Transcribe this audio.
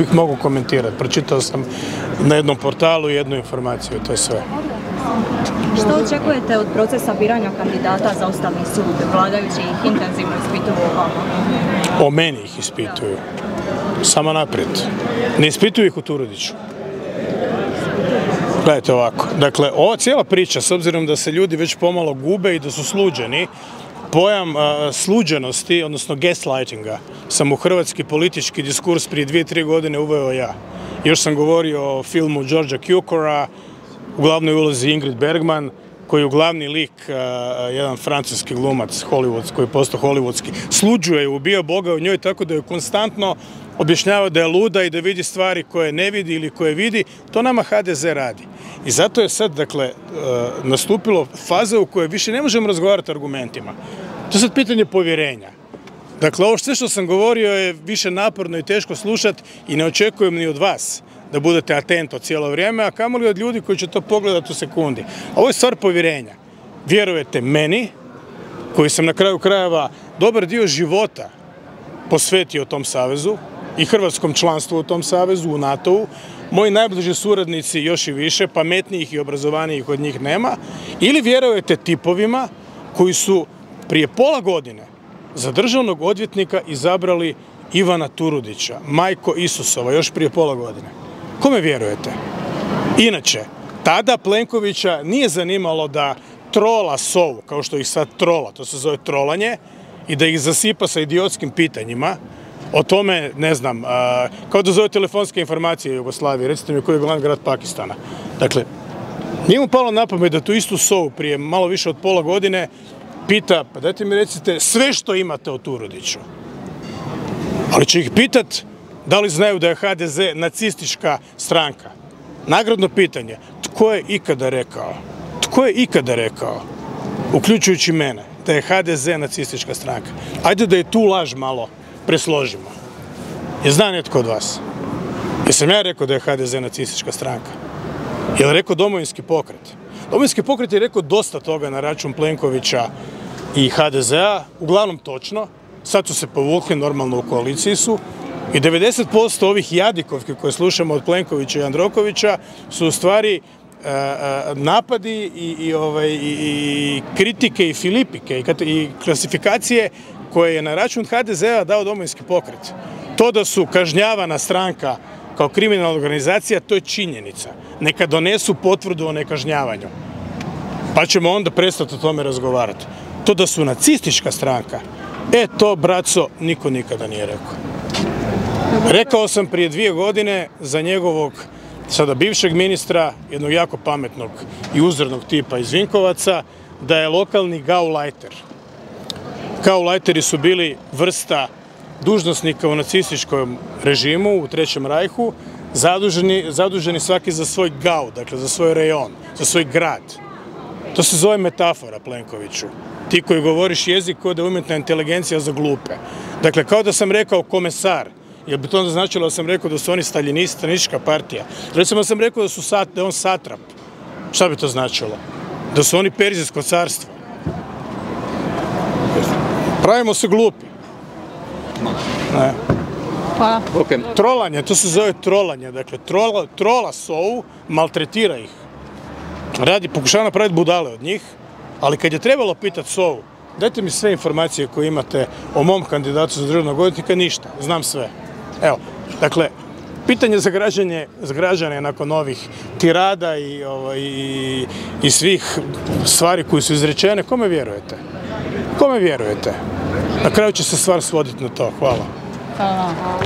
bih mogu komentirati. Pročitao sam na jednom portalu jednu informaciju, to je sve. Što očekujete od procesa biranja kandidata za Ustavni sud? Vladajući ih intenzivno ispituju o vama. O meni ih ispituju. Samo naprijed. Ne ispituju ih u Turudiću. Gledajte ovako. Dakle, ova cijela priča, s obzirom da se ljudi već pomalo gube i da su sluđeni, pojam sluđenosti, odnosno gaslightinga, sam u hrvatski politički diskurs prije dvije, tri godine uveo ja. Još sam govorio o filmu Georgia Cukora, u glavnoj ulozi Ingrid Bergman, koji je glavni lik, jedan francuski glumac, koji je postao hollywoodski, sluđuje ubija Boga u njoj tako da je konstantno objašnjava da je luda i da vidi stvari koje ne vidi ili koje vidi, to nama HDZ radi. I zato je sad, dakle, e, nastupilo faza u kojoj više ne možemo razgovarati argumentima. To je sad pitanje povjerenja. Dakle, ovo sve što sam govorio je više naporno i teško slušati i ne očekujem ni od vas da budete atento cijelo vrijeme, a kamoli od ljudi koji će to pogledati u sekundi. Ovo je stvar povjerenja. Vjerujete meni, koji sam na kraju krajeva dobar dio života posvetio tom savezu, i hrvatskom članstvu u tom savezu, u NATO-u. Moji najbliži suradnici još i više, pametnijih i obrazovanijih od njih nema. Ili vjerujete tipovima koji su prije pola godine za državnog odvjetnika izabrali Ivana Turudića, majko Isusova, još prije pola godine. Kome vjerujete? Inače, tada Plenkovića nije zanimalo da trola sovu, kao što ih sad trola, to se zove trolanje, i da ih zasipa sa idiotskim pitanjima, o tome, ne znam, kao da zove telefonske informacije Jugoslavije, recite mi koji je glavni grad Pakistana. Dakle, nije mu palo na pamet da tu istu sovu prije malo više od pola godine pita, pa dajte mi recite sve što imate o Turudiću. Ali će ih pitat da li znaju da je HDZ nacistička stranka. Nagradno pitanje, tko je ikada rekao, tko je ikada rekao, uključujući mene, da je HDZ nacistička stranka. Ajde da je tu laž malo presložimo. Je zna netko od vas? Jesam ja rekao da je HDZ nacistička stranka? Je li rekao domovinski pokret? Domovinski pokret je rekao dosta toga na račun Plenkovića i HDZ-a, uglavnom točno. Sad su se povukli, normalno u koaliciji su. I 90% ovih jadikovki koje slušamo od Plenkovića i Androkovića su u stvari napadi i, i, ovaj, i, kritike i filipike i klasifikacije koje je na račun HDZ-a dao domovinski pokret. To da su kažnjavana stranka kao kriminalna organizacija, to je činjenica. Neka donesu potvrdu o nekažnjavanju. Pa ćemo onda prestati o tome razgovarati. To da su nacistička stranka, e to, braco, niko nikada nije rekao. Rekao sam prije dvije godine za njegovog sada bivšeg ministra, jednog jako pametnog i uzornog tipa iz Vinkovaca, da je lokalni gaulajter. Kao lajteri su bili vrsta dužnosnika u nacističkom režimu, u Trećem rajhu, zaduženi, zaduženi svaki za svoj gau, dakle za svoj rejon, za svoj grad. To se zove metafora, Plenkoviću. Ti koji govoriš jezik kao da je umjetna inteligencija za glupe. Dakle, kao da sam rekao komesar, jer bi to onda značilo da sam rekao da su oni staljinisti, staljinistička partija. Recimo da sam rekao da, su sat, da je on satrap. Šta bi to značilo? Da su oni perzijsko carstvo. Pravimo se glupi. Ne. Pa. Okay. Trolanje, to se zove trolanje. Dakle, trola, trola sovu, maltretira ih. Radi, pokušava napraviti budale od njih, ali kad je trebalo pitati sovu, dajte mi sve informacije koje imate o mom kandidatu za državnog odvjetnika, ništa, znam sve. Evo, dakle, pitanje za građanje, za građane nakon ovih tirada i, ovaj, i, i svih stvari koje su izrečene, kome vjerujete? Kome vjerujete? Na kraju će se stvar svoditi na to. Hvala. Hvala.